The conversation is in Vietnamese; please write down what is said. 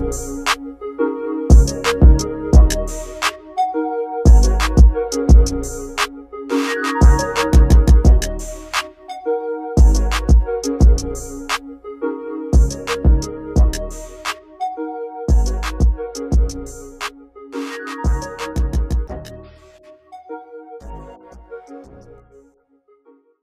you